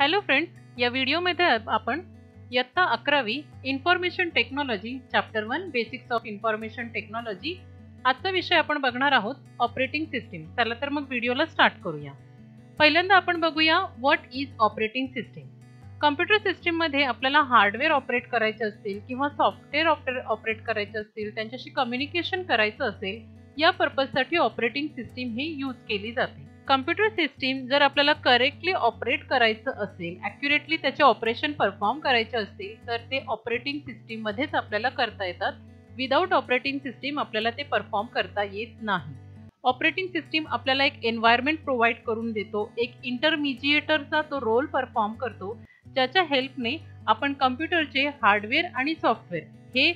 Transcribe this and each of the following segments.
Hello friends या व्हिडिओमध्ये आपण इयत्ता अकरावी information technology chapter one basics of information technology आजचा विषय आपण बघणार आहोत ऑपरेटिंग सिस्टीम चला तर मग व्हिडिओला स्टार्ट करूया. पहिल्यांदा आपण बघूया what is operating system computer सिस्टीममध्ये आपल्याला हार्डवेअर ऑपरेट करायचे असतील किंवा सॉफ्टवेअर ऑपरे ऑपरेट करायचे असतील त्यांच्याशी कम्युनिकेशन करायचं असेल या पर्पजसाठी ऑपरेटिंग सिस्टीम ही यूज केली जाते. कम्प्युटर सिस्टीम जर आपल्याला करेक्टली ऑपरेट करायचं असेल ॲक्युरेटली त्याचे ऑपरेशन परफॉर्म करायचे असतील तर ते ऑपरेटिंग सिस्टीममध्येच आपल्याला करता येतात. विदाऊट ऑपरेटिंग सिस्टीम आपल्याला ते परफॉर्म करता येत नाही. ऑपरेटिंग सिस्टीम आपल्याला एक एन्व्हायरमेंट प्रोव्हाइड करून देतो. एक इंटरमिजिएटरचा तो रोल परफॉर्म करतो ज्याच्या हेल्पने आपण कम्प्युटरचे हार्डवेअर आणि सॉफ्टवेअर हे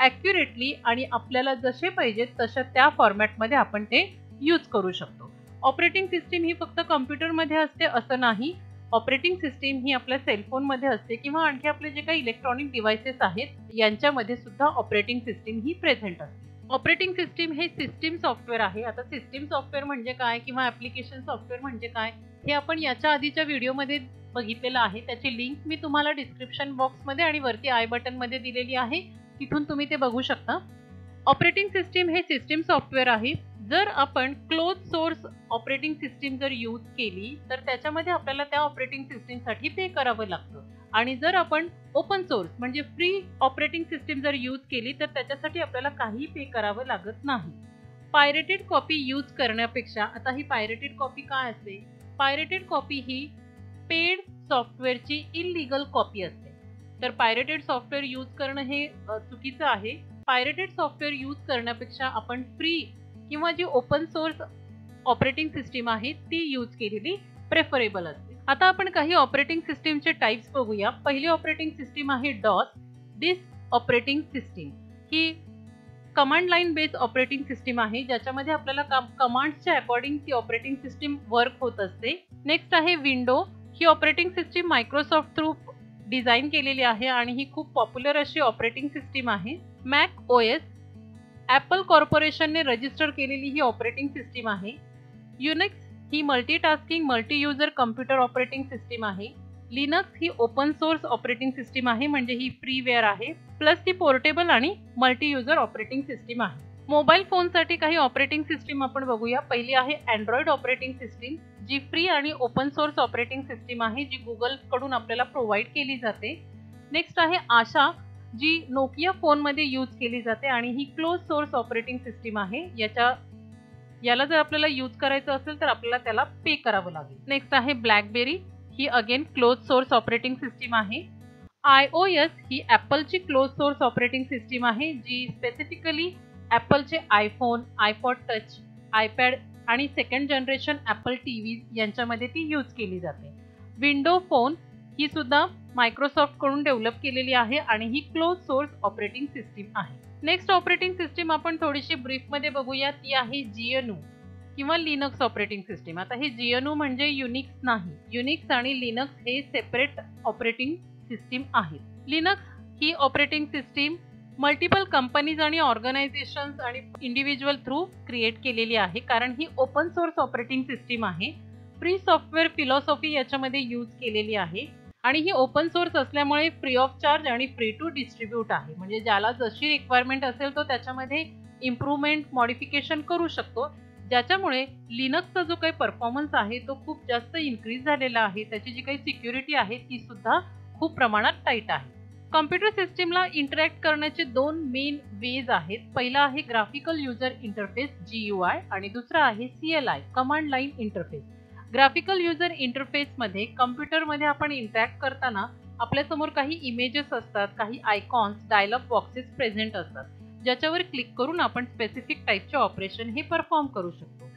ॲक्युरेटली आणि आपल्याला जसे पाहिजेत तशा त्या फॉर्मॅटमध्ये आपण ते यूज करू शकतो. ऑपरेटिंग सिस्टीम ही फक्त कम्प्युटरमध्ये असते असं नाही. ऑपरेटिंग सिस्टीम ही आपल्या सेलफोनमध्ये असते किंवा आणखी आपले जे काही इलेक्ट्रॉनिक डिव्हायसेस आहेत यांच्यामध्ये सुद्धा ऑपरेटिंग सिस्टीम ही प्रेझेंट असते. ऑपरेटिंग सिस्टीम हे सिस्टीम सॉफ्टवेअर आहे. आता सिस्टीम सॉफ्टवेअर म्हणजे काय किंवा ॲप्लिकेशन सॉफ्टवेअर म्हणजे काय हे आपण याच्या आधीच्या व्हिडिओमध्ये बघितलेलं आहे. त्याची लिंक मी तुम्हाला डिस्क्रिप्शन बॉक्समध्ये आणि वरती आय बटनमध्ये दिलेली आहे. तिथून तुम्ही ते बघू शकता. ऑपरेटिंग सिस्टीम हे सिस्टीम सॉफ्टवेअर आहे. जर आपण क्लोज सोर्स ऑपरेटिंग सिस्टीम जर यूज केली तर त्याच्यामध्ये आपल्याला त्या ऑपरेटिंग सिस्टीमसाठी पे करावं लागतं. आणि जर आपण ओपन सोर्स म्हणजे फ्री ऑपरेटिंग सिस्टीम जर यूज केली तर त्याच्यासाठी आपल्याला काही पे करावं लागत नाही. पायरेटेड कॉपी यूज करण्यापेक्षा आता ही पायरेटेड कॉपी काय असते? पायरेटेड कॉपी ही पेड सॉफ्टवेअरची इलिगल कॉपी असते. तर पायरेटेड सॉफ्टवेअर यूज करणं हे चुकीचं आहे. पायरेटेड सॉफ्टवेअर यूज करण्यापेक्षा आपण फ्री किंवा जी ओपन सोर्स ऑपरेटिंग सिस्टीम आहे ती यूज केलेली प्रेफरेबल असते. आता आपण काही ऑपरेटिंग सिस्टीमचे टाईप्स बघूया. पहिली ऑपरेटिंग सिस्टीम आहे DOS this operating system he command line based operating system आहे ज्याच्यामध्ये आपल्याला कमांडच्या अकॉर्डिंग ती ऑपरेटिंग सिस्टीम वर्क होत असते. नेक्स्ट आहे विंडो ही operating system Microsoft through design केलेली आहे आणि ही खूप पॉप्युलर अशी ऑपरेटिंग सिस्टीम आहे. मॅक ओ एस ॲपल कॉर्पोरेशनने रजिस्टर केलेली ही ऑपरेटिंग सिस्टीम आहे. युनिक्स ही multitasking multi user computer operating system आहे. लिनक्स ही ओपन सोर्स ऑपरेटिंग सिस्टीम आहे म्हणजे ही फ्रीवेअर आहे. प्लस ती पोर्टेबल आणि मल्टी युजर ऑपरेटिंग सिस्टीम आहे मोबाईल फोनसाठी काही ऑपरेटिंग सिस्टीम आपण बघूया. पहिली आहे अँड्रॉइड ऑपरेटिंग सिस्टीम जी फ्री आणि ओपन सोर्स ऑपरेटिंग सिस्टीम आहे जी गुगलकडून आपल्याला प्रोव्हाइड केली जाते. नेक्स्ट आहे आशा. जी नोकिया फोनमध्ये यूज केली जाते आणि ही क्लोज सोर्स ऑपरेटिंग सिस्टीम आहे. याच्या याला जर आपल्याला यूज करायचं असेल तर आपल्याला त्याला पे करावं लागेल. नेक्स्ट आहे ब्लॅकबेरी ही again close source operating system आहे. आय ओ एस ही ॲपलची क्लोज सोर्स ऑपरेटिंग सिस्टीम आहे जी स्पेसिफिकली ॲपलचे आयफोन आयपॉड टच आयपॅड आणि second generation Apple T V यांच्यामध्ये ती यूज केली जाते. विंडो फोन ही सुद्धा मायक्रोसॉफ्टकडून डेव्हलप केलेली आहे आणि ही क्लोज सोर्स ऑपरेटिंग सिस्टीम आहे. नेक्स्ट ऑपरेटिंग सिस्टीम आपण थोडीशी ब्रीफमध्ये बघूया ती आहे जिएनू किंवा लिनक्स ऑपरेटिंग सिस्टीम. आता हे जीएनू म्हणजे युनिक्स नाही. युनिक्स आणि लिनक्स हे सेपरेट ऑपरेटिंग सिस्टीम आहेत. लिनक्स ही ऑपरेटिंग सिस्टीम मल्टिपल कंपनीज आणि ऑर्गनायझेशन्स आणि इंडिव्हिज्युअल थ्रू क्रिएट केलेली आहे. कारण ही ओपन सोर्स ऑपरेटिंग सिस्टीम आहे. फ्री सॉफ्टवेअर फिलॉसॉफी याच्यामध्ये यूज केलेली आहे. आणि ही ओपन सोर्स असल्यामुळे फ्री ऑफ चार्ज आणि फ्री टू डिस्ट्रीब्यूट आहे. म्हणजे ज्याला जशी रिक्वायरमेंट असेल तो त्याच्यामध्ये इम्प्रूव्हमेंट मॉडिफिकेशन करू शकतो. ज्याच्यामुळे लिनक्सचा जो काही परफॉर्मन्स आहे तो खूप जास्त इन्क्रीज झालेला आहे. त्याची जी काही सिक्युरिटी आहे ती सुद्धा खूप प्रमाणात टाईट आहे. कम्प्युटर सिस्टीमला इंटरॅक्ट करण्याचे दोन मेन वेज आहेत. पहिला आहे graphical user interface G U I आणि दुसरा आहे C L I command line interface graphical user इंटरफेसमध्ये कम्प्युटरमध्ये आपण इंटरॅक्ट करताना आपल्यासमोर काही इमेजेस असतात काही आयकॉन्स डायलॉग बॉक्सेस प्रेझेंट असतात. ज्याच्यावर क्लिक करून आपण स्पेसिफिक टाईपचे ऑपरेशन हे परफॉर्म करू शकतो.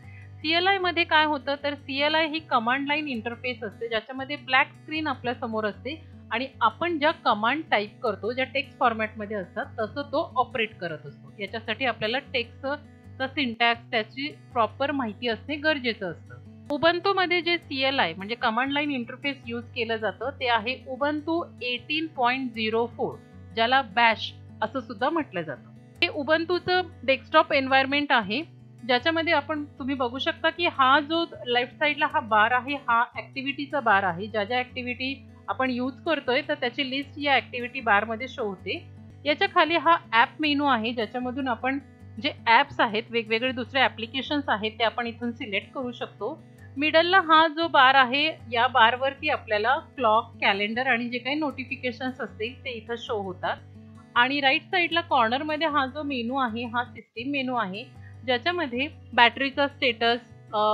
सी एल आयमध्ये काय होतं? तर सी एल आय ही कमांड लाईन इंटरफेस असते ज्याच्यामध्ये ब्लॅक स्क्रीन आपल्यासमोर असते आणि आपण ज्या कमांड टाईप करतो ज्या टेक्स्ट फॉर्मॅटमध्ये असतात तसं तो ऑपरेट करत असतो. याच्यासाठी आपल्याला टेक्स्टचा सिंटॅक्स त्याची प्रॉपर माहिती असणे गरजेचं असतं. उबंतूमध्ये जे सी एल आय म्हणजे कमांड लाईन इंटरफेस यूज केलं जातं ते आहे Ubuntu eighteen point zero four ज्याला बॅश असं सुद्धा म्हटलं जातं. हे उबंतूचं डेस्कटॉप एन्व्हायरमेंट आहे ज्याच्यामध्ये आपण तुम्ही बघू शकता की हा जो लेफ्ट साईडला हा बार आहे हा ऍक्टिव्हिटीचा बार आहे ज्या ज्या ऍक्टिव्हिटी आपण यूज करतोय तर त्याची लिस्ट या ऍक्टिव्हिटी बारमध्ये शो होते. याच्या खाली हा ॲप मेनू आहे ज्याच्यामधून आपण जे ॲप्स आहेत वेगवेगळे दुसरे ॲप्लिकेशन्स आहेत ते आपण इथून सिलेक्ट करू शकतो. मिडलला हा जो बार आहे या बारवरती आपल्याला क्लॉक कॅलेंडर आणि जे काही नोटिफिकेशन्स असतील ते इथं शो होतात. आणि राईट साईडला कॉर्नरमध्ये हा जो मेनू आहे हा सिस्टीम मेनू आहे ज्याच्यामध्ये बॅटरीचा स्टेटस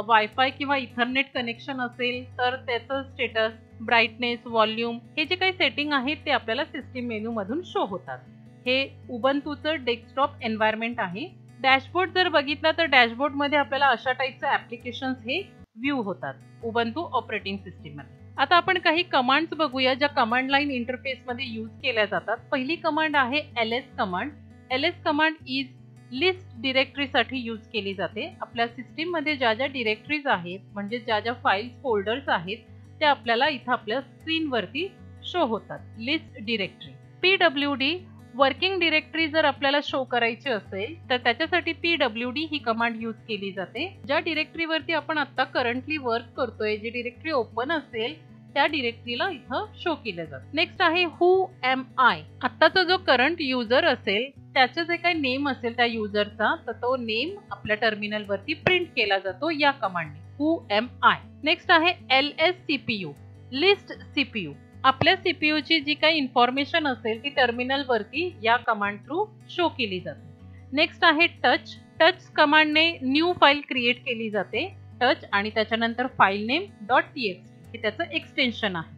वायफाय किंवा इथरनेट कनेक्शन असेल तर त्याचं स्टेटस ब्राईटनेस व्हॉल्यूम हे जे काही सेटिंग आहेत ते आपल्याला सिस्टीम मेनूमधून शो होतात. हे उबंतूचं डेस्कटॉप एन्व्हायरमेंट आहे. डॅशबोर्ड जर बघितला तर डॅशबोर्डमध्ये आपल्याला अशा टाईपचं ॲप्लिकेशन्स हे व्ह्यू होतात. उबंतू ऑपरेटिंग सिस्टीममध्ये आता आपण काही कमांड्स बघूया ज्या कमांड लाईन इंटरफेसमध्ये यूज केल्या जातात. पहिली कमांड आहे L S command L S command is list डिरेक्टरीसाठी use केली जाते. आपल्या सिस्टीममध्ये ज्या ज्या डिरेक्टरीज आहेत म्हणजे ज्या ज्या फाईल्स फोल्डर्स आहेत त्या आपल्याला इथं आपल्या स्क्रीनवरती शो होतात. List directory P W D working directory जर आपल्याला शो करायची असेल तर त्याच्यासाठी पी डब्ल्यू डी ही कमांड यूज केली जाते. ज्या डिरेक्टरीवरती आपण आता करंटली वर्क करतोय जी डिरेक्टरी ओपन असेल त्या डिरेक्टरीला इथं शो केलं जातं. नेक्स्ट आहे हु एम आय आत्ताचा जो करंट युजर असेल त्याचं जे काही नेम असेल त्या युजरचा तर तो नेम आपल्या टर्मिनलवरती प्रिंट केला जातो या कमांडने हु एम आय नेक्स्ट आहे L S CPU list CPU आपल्या सीपीयूची जी काही इन्फॉर्मेशन असेल ती टर्मिनलवरती या कमांड थ्रू शो केली जाते. नेक्स्ट आहे टच टच कमांडने न्यू फाईल क्रिएट केली जाते. टच आणि त्याच्यानंतर file name dot T X हे त्याचं एक्सटेन्शन आहे.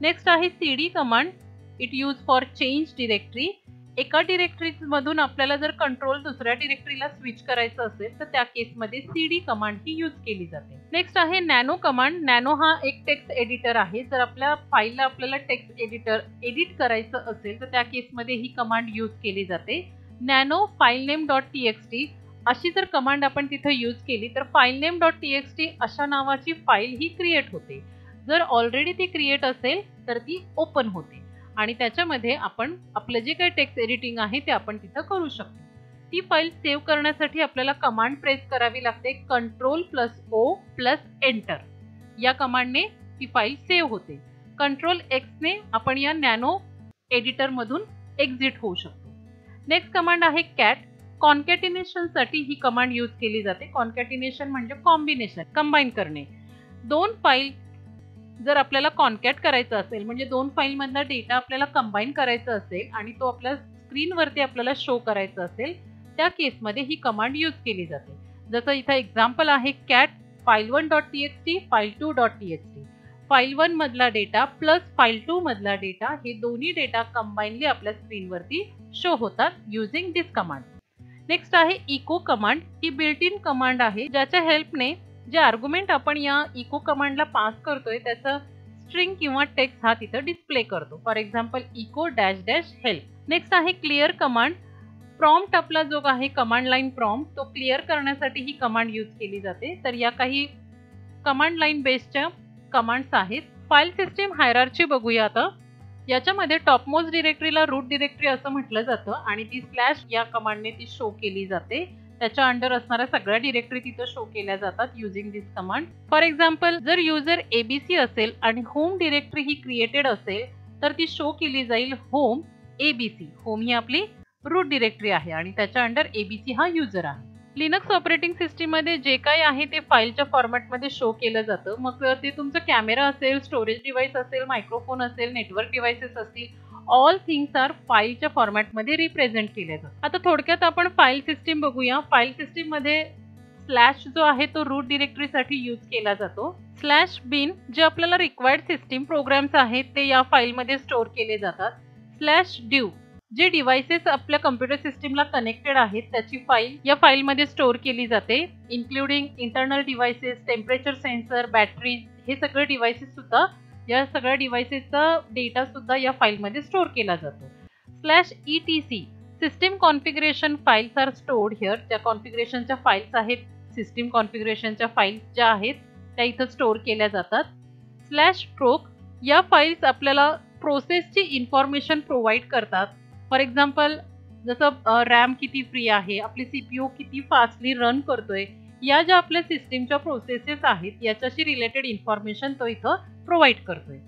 नेक्स्ट आहे C D command it use for change directory एका डिरेक्टरीमधून आपल्याला जर कंट्रोल दुसऱ्या डिरेक्टरीला स्विच करायचं असेल तर त्या केसमध्ये सी डी कमांड ही यूज केली जाते. नेक्स्ट आहे नॅनो कमांड नॅनो हा एक टेक्स्ट एडिटर आहे. जर आपल्या फाईलला आपल्याला टेक्स्ट एडिटर एडिट करायचं असेल तर त्या केसमध्ये ही कमांड यूज केली जाते. Nano file name dot T X T अशी जर कमांड आपण तिथं यूज केली तर file name dot T X T अशा नावाची फाईल ही क्रिएट होते. जर ऑलरेडी ती क्रिएट असेल तर ती ओपन होते. आणि त्याच्यामध्ये आपण आपलं जे काही टेक्स्ट एडिटिंग आहे ते आपण तिथं करू शकतो. ती फाईल सेव्ह करण्यासाठी आपल्याला कमांड प्रेस करावी लागते control plus O plus enter या कमांडने ती फाईल सेव्ह होते. कंट्रोल एक्सने आपण या नॅनो एडिटरमधून एक्झिट होऊ शकतो. नेक्स्ट कमांड आहे कॅट कॉन्कॅटिनेशनसाठी ही कमांड यूज केली जाते. कॉन्कॅटिनेशन म्हणजे कॉम्बिनेशन कंबाईन करणे. दोन फाईल जर आपल्याला कॉन्कॅट करायचं असेल म्हणजे दोन फाईलमधला डेटा आपल्याला कंबाईन करायचा असेल आणि तो आपल्या स्क्रीनवरती आपल्याला शो करायचा असेल त्या केसमध्ये ही कमांड यूज केली जाते. जसं इथं एक्झाम्पल आहे cat file one dot T H T file two dot T H T file one मधला डेटा प्लस फाईल टू मधला डेटा हे दोन्ही डेटा कंबाईनली आपल्या स्क्रीनवरती शो होतात युझिंग दिस कमांड नेक्स्ट आहे इको कमांड ही बिल्ट इन कमांड आहे ज्याच्या हेल्पने जे आर्ग्युमेंट आपण या इको कमांडला पास करतोय त्याचं स्ट्रिंग किंवा टेक्स्ट हा तिथं डिस्प्ले करतो. For example echo dash dash help next आहे क्लिअर कमांड प्रॉम्प्ट आपला जो आहे कमांड लाईन प्रॉम्प्ट तो क्लिअर करण्यासाठी ही कमांड यूज केली जाते. तर या काही कमांड लाईन बेसच्या कमांड्स आहेत. फाईल सिस्टीम हायरार्ची बघूया आता. याच्यामध्ये टॉपमोस्ट डिरेक्टरीला रूट डिरेक्टरी असं म्हटलं जातं आणि ती स्लॅश या कमांडने ती शो केली जाते. त्याच्या अंडर असणाऱ्या सगळ्या डिरेक्टरी तिथं शो केल्या जातात using this command for example जर युजर एबीसी असेल आणि होम डिरेक्टरी ही क्रिएटेड असेल तर ती शो केली जाईल होम एबीसी होम ही आपली रूट डिरेक्टरी आहे आणि त्याच्या अंडर एबीसी हा युजर आहे. लिनक्स ऑपरेटिंग सिस्टीममध्ये जे काही आहे ते फाईलच्या फॉर्मॅटमध्ये शो केलं जातं. मग ते तुमचं कॅमेरा असेल स्टोरेज डिव्हाइस असेल मायक्रोफोन असेल नेटवर्क डिव्हायसेस असतील ऑल थिंग्स आर फाईलच्या फॉर्मॅटमध्ये रिप्रेझेंट केले जातात. आता थोडक्यात आपण फाईल सिस्टीम बघूया. फाईल सिस्टीममध्ये स्लॅश जो आहे तो रूट डिरेक्टरीसाठी यूज केला जातो. स्लॅश बिन जे आपल्याला रिक्वायर्ड सिस्टीम प्रोग्राम्स आहेत ते या फाईलमध्ये स्टोअर केले जातात. स्लॅश ड्यू जे डिव्हायसेस आपल्या कम्प्युटर सिस्टीमला कनेक्टेड आहेत त्याची फाईल या फाईलमध्ये स्टोअर केली जाते. Including internal devices temperature sensor batteries हे सगळे डिव्हायसेस सुद्धा या सगळ्या डिव्हाइसेसचा डेटा सुद्धा या फाईलमध्ये स्टोअर केला जातो. Slash E T C system configuration files are stored here ज्या कॉन्फिगरेशनच्या फाईल्स आहेत सिस्टीम कॉन्फिगरेशनच्या फाईल्स ज्या आहेत त्या इथं स्टोअर केल्या जातात. स्लॅश स्ट्रोक या फाईल्स आपल्याला प्रोसेसची इन्फॉर्मेशन प्रोव्हाइड करतात. फॉर एक्झाम्पल जसं रॅम किती फ्री आहे आपली सी पी ओ किती फास्टली रन करतोय या ज्या आपल्या सिस्टीमच्या प्रोसेसेस आहेत याच्याशी रिलेटेड इन्फॉर्मेशन तो इथं प्रोव्हाइड करतोय.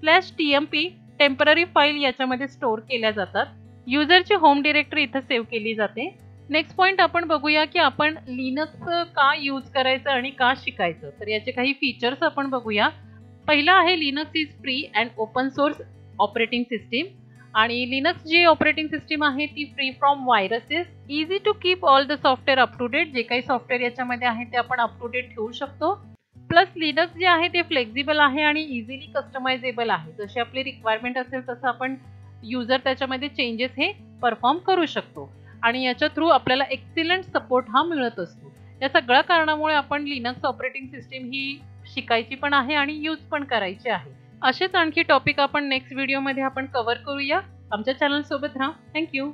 Slash T M P temporary file याच्यामध्ये स्टोअर केल्या जातात. युजरची होम डिरेक्टरी इथं सेव्ह केली जाते. नेक्स्ट पॉईंट आपण बघूया की आपण लिनक्स का यूज करायचं आणि का शिकायचं. तर याचे काही फीचर्स आपण बघूया. पहिला आहे Linux is free and open source operating system आणि लिनक्स जी ऑपरेटिंग सिस्टीम आहे ती free from viruses easy to keep all the software up to date जे काही सॉफ्टवेअर याच्यामध्ये आहे ते आपण अप टू डेट ठेवू शकतो. प्लस लिनक्स जे आहे ते फ्लेक्झिबल आहे आणि इझिली कस्टमायझेबल आहे. जशी आपली रिक्वायरमेंट असेल तसं आपण युजर त्याच्यामध्ये चेंजेस हे परफॉर्म करू शकतो. आणि याच्या थ्रू आपल्याला एक्सिलंट सपोर्ट हा मिळत असतो. या सगळ्या कारणामुळे आपण लिनक्स ऑपरेटिंग सिस्टीम ही शिकायची पण आहे आणि यूज पण करायची आहे. असेच आणखी टॉपिक आपण नेक्स्ट व्हिडिओमध्ये आपण कव्हर करूया. आमच्या चॅनलसोबत राहा. थँक्यू